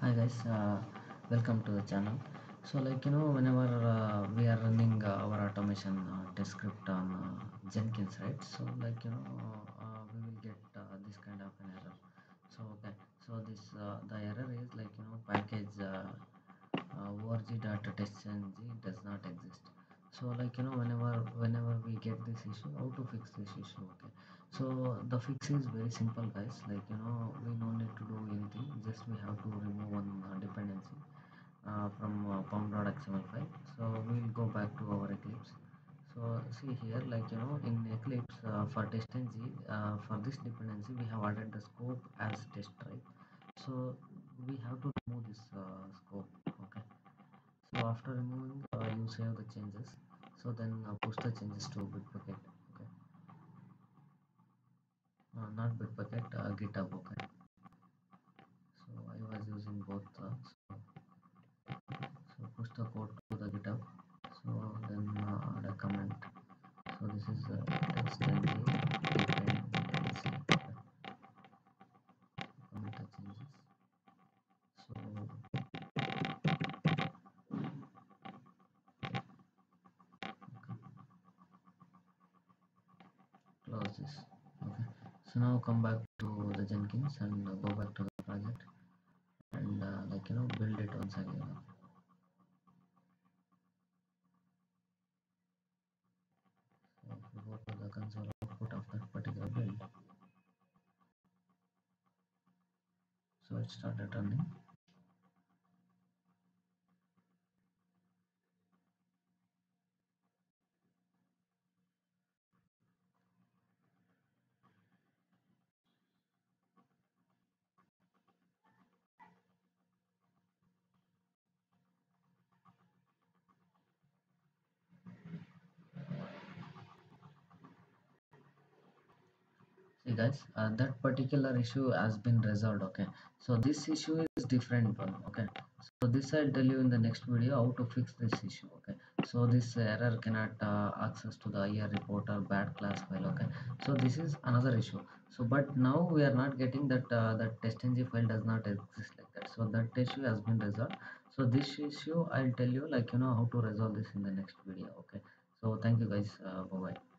hi guys uh, welcome to the channel. So like you know whenever uh, we are running uh, our automation uh, test script on uh, jenkins right? So like you know uh, we will get this kind of an error. So okay. So this the error is like you know package uh, org.testng does not exist so like you know whenever whenever we get this issue how to fix this issue okay? So the fix is very simple guys. Like you know we no need to do anything. Just we have to remove one uh, dependency uh, from uh, pom.xml file so we'll go back to our eclipse. So see here like you know in eclipse uh, for testng uh, for this dependency we have added the scope as test right? So we have to remove this uh, scope okay? So after removing uh, you save the changes so then uh, poster changes to bitbucket okay uh, not bitbucket uh, github okay so now come back to the jenkins and uh, go back to the project and uh, like you know build it once again. So if you go to the console output of that particular build. So it started running guys. Uh, that particular issue has been resolved okay? So this issue is different one okay? So this i'll tell you in the next video how to fix this issue okay? So this error cannot uh, access to the IR report or bad class file okay? So this is another issue. So but now we are not getting that uh, that testng file does not exist like that. So that issue has been resolved. So this issue i'll tell you like you know how to resolve this in the next video okay? So thank you guys. Uh, bye bye